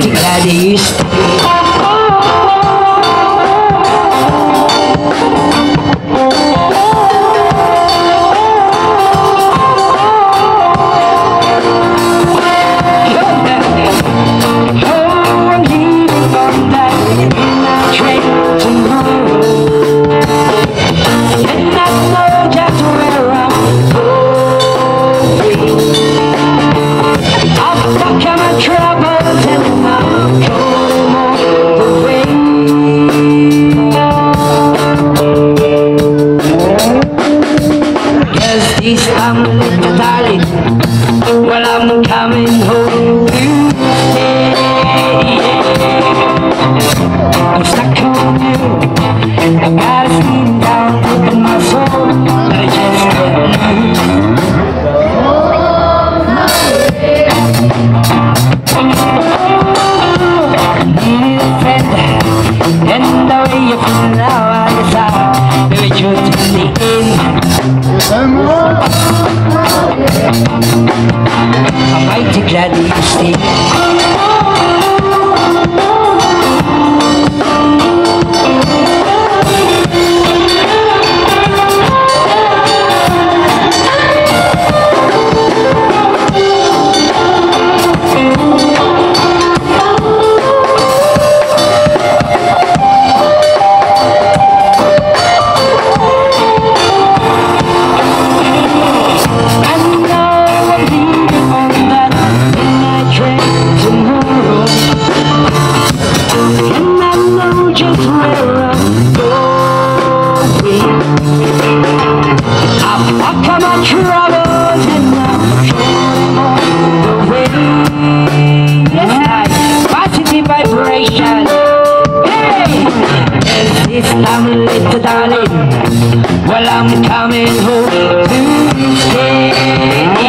grande, grande isto. Well, I'm coming home today. I've got troubles and I'm the way. Positive vibration. Darling, well I'm coming home to stay.